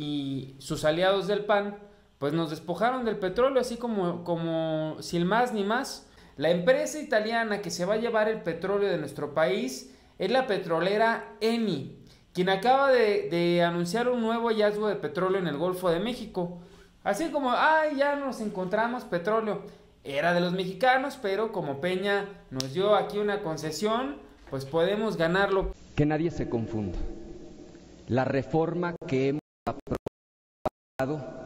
y sus aliados del PAN, pues nos despojaron del petróleo, así como, como sin más ni más. La empresa italiana que se va a llevar el petróleo de nuestro país es la petrolera Eni, quien acaba de, anunciar un nuevo hallazgo de petróleo en el Golfo de México. Así como, ay, ya nos encontramos petróleo. Era de los mexicanos, pero como Peña nos dio aquí una concesión, pues podemos ganarlo. Que nadie se confunda. La reforma que hemos aprobado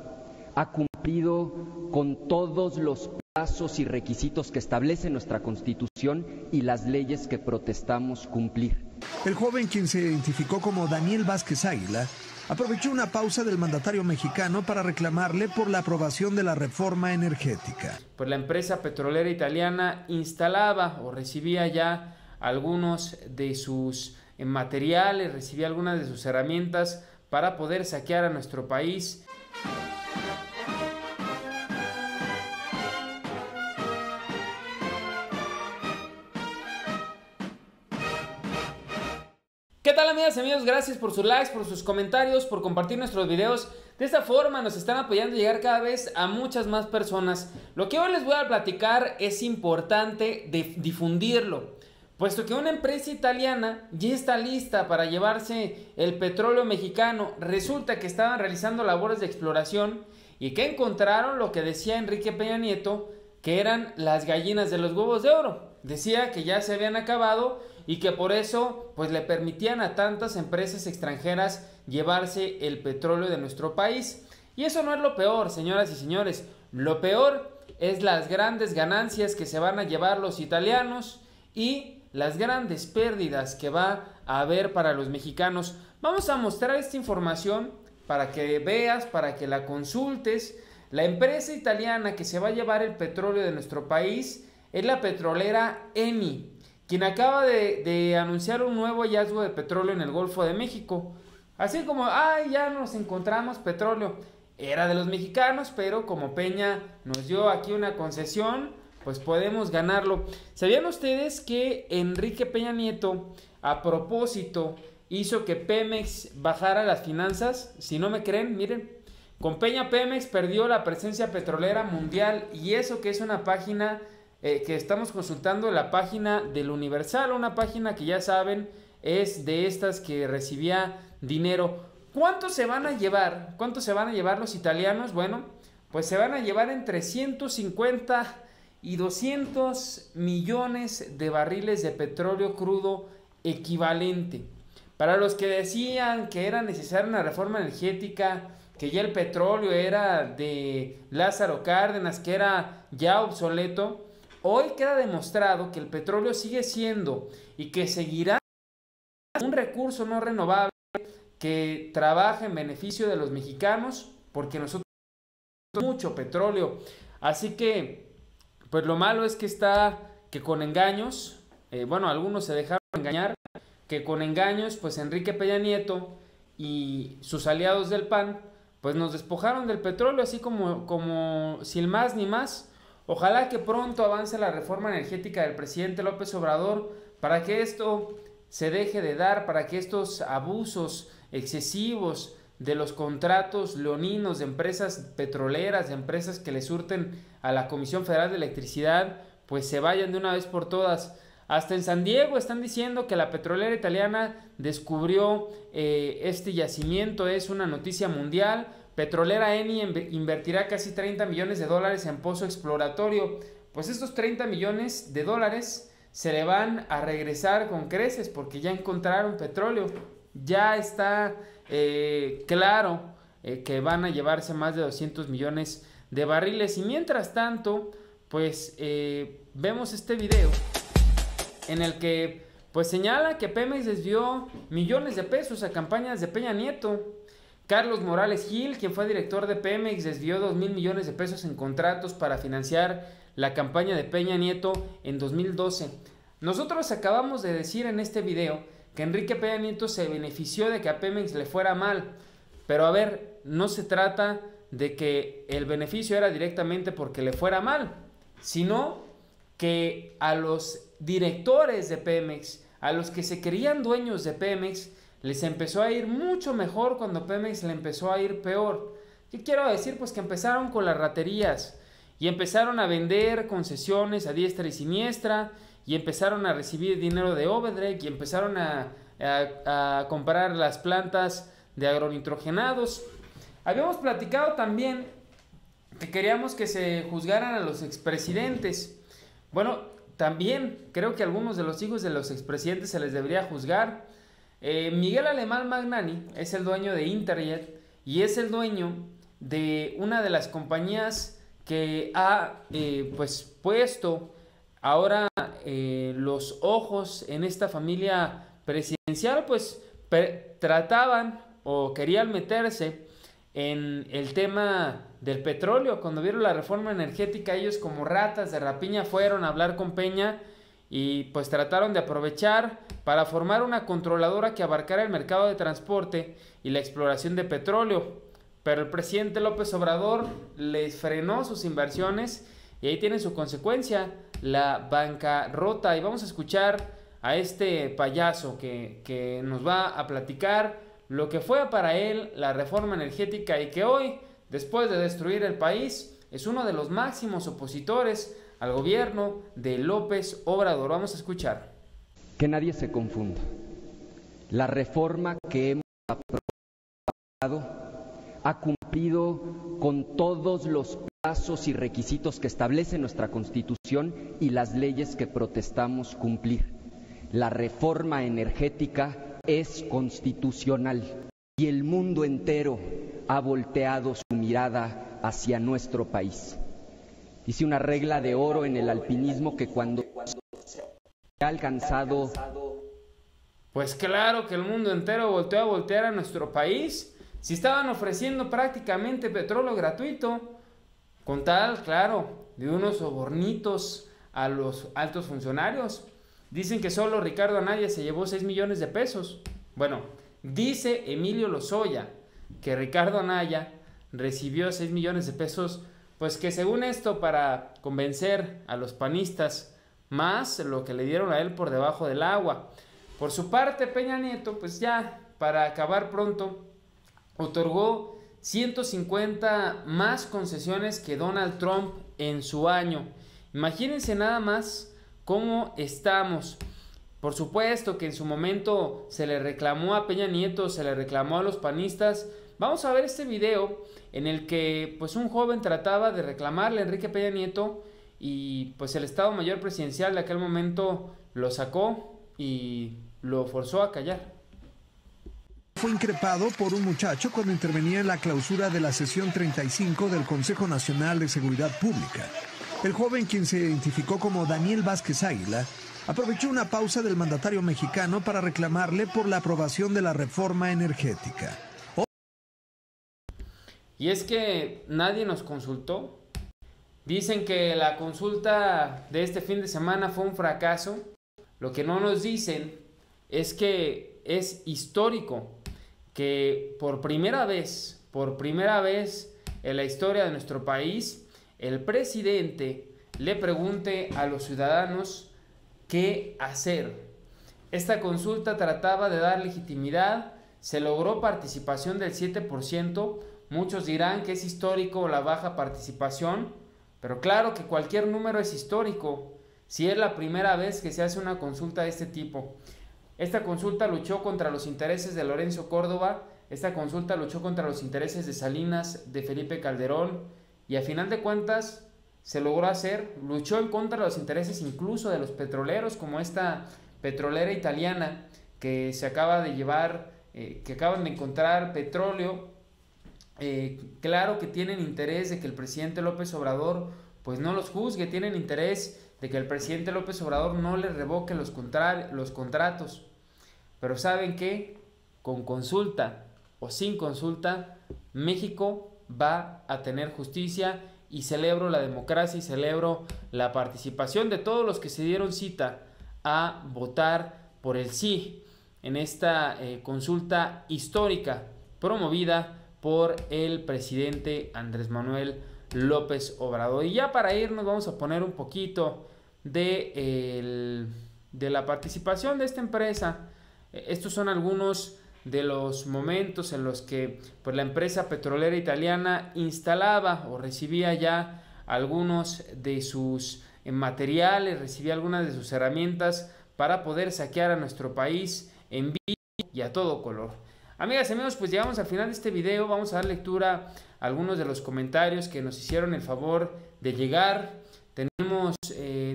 ha cumplido con todos los plazos y requisitos que establece nuestra Constitución y las leyes que protestamos cumplir. El joven, quien se identificó como Daniel Vázquez Águila, aprovechó una pausa del mandatario mexicano para reclamarle por la aprobación de la reforma energética. Pues la empresa petrolera italiana instalaba o recibía ya algunos de sus eh, materiales, recibía algunas de sus herramientas para poder saquear a nuestro país. ¿Qué tal amigas y amigos? Gracias por sus likes, por sus comentarios, por compartir nuestros videos. De esta forma nos están apoyando a llegar cada vez a muchas más personas. Lo que hoy les voy a platicar es importante difundirlo, puesto que una empresa italiana ya está lista para llevarse el petróleo mexicano. Resulta que estaban realizando labores de exploración y que encontraron lo que decía Enrique Peña Nieto, que eran las gallinas de los huevos de oro. Decía que ya se habían acabado y que por eso pues le permitían a tantas empresas extranjeras llevarse el petróleo de nuestro país. Y eso no es lo peor, señoras y señores. Lo peor es las grandes ganancias que se van a llevar los italianos y las grandes pérdidas que va a haber para los mexicanos. Vamos a mostrar esta información para que veas, para que la consultes. La empresa italiana que se va a llevar el petróleo de nuestro país es la petrolera Eni, quien acaba de, anunciar un nuevo hallazgo de petróleo en el Golfo de México. Así como, ay, ya nos encontramos petróleo. Era de los mexicanos, pero como Peña nos dio aquí una concesión, pues podemos ganarlo. ¿Sabían ustedes que Enrique Peña Nieto, a propósito, hizo que Pemex bajara las finanzas? Si no me creen, miren. Con Peña Pemex perdió la presencia petrolera mundial y eso que es una página eh, que estamos consultando la página del Universal, una página que ya saben es de estas que recibía dinero. ¿Cuánto se van a llevar? ¿Cuánto se van a llevar los italianos? Bueno, pues se van a llevar entre 150 y 200 millones de barriles de petróleo crudo equivalente. Para los que decían que era necesaria una reforma energética, que ya el petróleo era de Lázaro Cárdenas, que era ya obsoleto, Hoy queda demostrado que el petróleo sigue siendo y que seguirá un recurso no renovable que trabaja en beneficio de los mexicanos porque nosotros tenemos mucho petróleo. Así que, pues lo malo es que está que con engaños, eh, bueno, algunos se dejaron engañar, que con engaños, pues Enrique Peña Nieto y sus aliados del PAN, pues nos despojaron del petróleo, así como, como sin más ni más. Ojalá que pronto avance la reforma energética del presidente López Obrador para que esto se deje de dar, para que estos abusos excesivos de los contratos leoninos de empresas petroleras, de empresas que le surten a la Comisión Federal de Electricidad, pues se vayan de una vez por todas. Hasta en San Diego están diciendo que la petrolera italiana descubrió eh, este yacimiento, es una noticia mundial. Petrolera Eni invertirá casi 30 millones de dólares en pozo exploratorio. Pues estos 30 millones de dólares se le van a regresar con creces porque ya encontraron petróleo. Ya está eh, claro eh, que van a llevarse más de 200 millones de barriles. Y mientras tanto, pues eh, vemos este video en el que pues señala que Pemex desvió millones de pesos a campañas de Peña Nieto. Carlos Morales Gil, quien fue director de Pemex, desvió 2 mil millones de pesos en contratos para financiar la campaña de Peña Nieto en 2012. Nosotros acabamos de decir en este video que Enrique Peña Nieto se benefició de que a Pemex le fuera mal. Pero a ver, no se trata de que el beneficio era directamente porque le fuera mal, sino que a los directores de Pemex, a los que se creían dueños de Pemex, les empezó a ir mucho mejor cuando Pemex le empezó a ir peor. ¿Qué quiero decir? Pues que empezaron con las raterías y empezaron a vender concesiones a diestra y siniestra y empezaron a recibir dinero de Obedrek y empezaron a, a comprar las plantas de agronitrogenados. Habíamos platicado también que queríamos que se juzgaran a los expresidentes. Bueno, también creo que algunos de los hijos de los expresidentes se les debería juzgar. Eh, Miguel Alemán Magnani es el dueño de Interjet y es el dueño de una de las compañías que ha eh, pues puesto ahora eh, los ojos en esta familia presidencial pues trataban o querían meterse en el tema del petróleo cuando vieron la reforma energética ellos como ratas de rapiña fueron a hablar con Peña y pues trataron de aprovechar para formar una controladora que abarcara el mercado de transporte y la exploración de petróleo. Pero el presidente López Obrador les frenó sus inversiones y ahí tiene su consecuencia, la bancarrota. Y vamos a escuchar a este payaso que, que nos va a platicar lo que fue para él la reforma energética y que hoy, después de destruir el país, es uno de los máximos opositores al gobierno de López Obrador. Vamos a escuchar. Que nadie se confunda. La reforma que hemos aprobado ha cumplido con todos los plazos y requisitos que establece nuestra Constitución y las leyes que protestamos cumplir. La reforma energética es constitucional y el mundo entero ha volteado su mirada hacia nuestro país. Dice una regla de oro en el alpinismo que cuando se ha alcanzado... Pues claro que el mundo entero volteó a voltear a nuestro país. Si estaban ofreciendo prácticamente petróleo gratuito, con tal, claro, de unos sobornitos a los altos funcionarios. Dicen que solo Ricardo Anaya se llevó 6 millones de pesos. Bueno, dice Emilio Lozoya que Ricardo Anaya recibió 6 millones de pesos pues que según esto, para convencer a los panistas más lo que le dieron a él por debajo del agua. Por su parte, Peña Nieto, pues ya, para acabar pronto, otorgó 150 más concesiones que Donald Trump en su año. Imagínense nada más cómo estamos. Por supuesto que en su momento se le reclamó a Peña Nieto, se le reclamó a los panistas. Vamos a ver este video en el que pues un joven trataba de reclamarle a Enrique Peña Nieto y pues el Estado Mayor Presidencial de aquel momento lo sacó y lo forzó a callar. Fue increpado por un muchacho cuando intervenía en la clausura de la sesión 35 del Consejo Nacional de Seguridad Pública. El joven, quien se identificó como Daniel Vázquez Águila, aprovechó una pausa del mandatario mexicano para reclamarle por la aprobación de la reforma energética. Y es que nadie nos consultó. Dicen que la consulta de este fin de semana fue un fracaso. Lo que no nos dicen es que es histórico que por primera vez, por primera vez en la historia de nuestro país, el presidente le pregunte a los ciudadanos qué hacer. Esta consulta trataba de dar legitimidad, se logró participación del 7%, Muchos dirán que es histórico la baja participación, pero claro que cualquier número es histórico si es la primera vez que se hace una consulta de este tipo. Esta consulta luchó contra los intereses de Lorenzo Córdoba, esta consulta luchó contra los intereses de Salinas, de Felipe Calderón, y a final de cuentas se logró hacer, luchó en contra de los intereses incluso de los petroleros, como esta petrolera italiana que se acaba de llevar, eh, que acaban de encontrar petróleo. Eh, claro que tienen interés de que el presidente López Obrador pues no los juzgue, tienen interés de que el presidente López Obrador no le revoque los, los contratos. Pero ¿saben qué? Con consulta o sin consulta, México va a tener justicia y celebro la democracia y celebro la participación de todos los que se dieron cita a votar por el sí en esta eh, consulta histórica promovida por el presidente Andrés Manuel López Obrador. Y ya para irnos vamos a poner un poquito de, de la participación de esta empresa. Estos son algunos de los momentos en los que pues, la empresa petrolera italiana instalaba o recibía ya algunos de sus eh, materiales, recibía algunas de sus herramientas para poder saquear a nuestro país en vivo y a todo color. Amigas y amigos, pues llegamos al final de este video. Vamos a dar lectura a algunos de los comentarios que nos hicieron el favor de llegar. Tenemos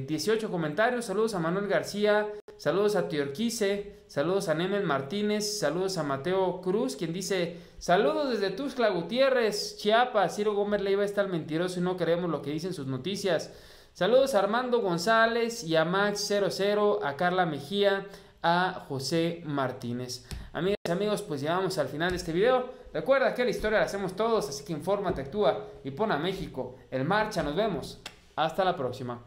18 eh, comentarios. Saludos a Manuel García, saludos a Tiorquise, saludos a Nemel Martínez, saludos a Mateo Cruz, quien dice: Saludos desde Tuxtla Gutiérrez, Chiapas. Ciro Gómez Leiva está el mentiroso y no creemos lo que dicen sus noticias. Saludos a Armando González y a Max00, a Carla Mejía, a José Martínez. Amigas y amigos, pues llegamos al final de este video. Recuerda que la historia la hacemos todos, así que infórmate, actúa y pon a México en marcha. Nos vemos. Hasta la próxima.